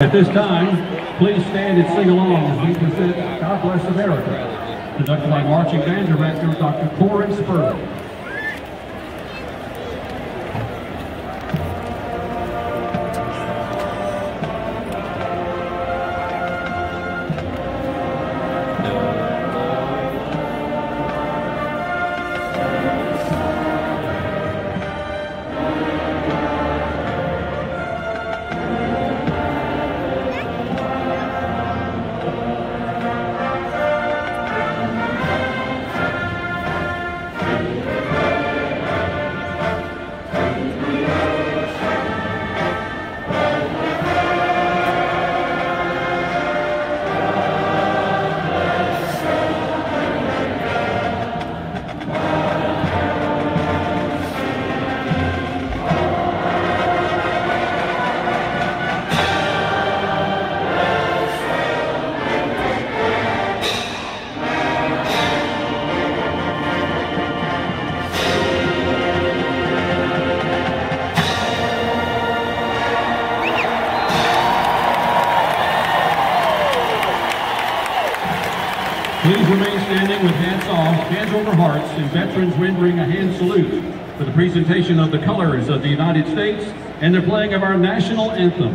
At this time, please stand and sing along as we present God Bless America, conducted by Marching Band Director Dr. Corin Spurley. Please remain standing with hats off, hands over hearts, and veterans rendering a hand salute for the presentation of the colors of the United States and the playing of our national anthem.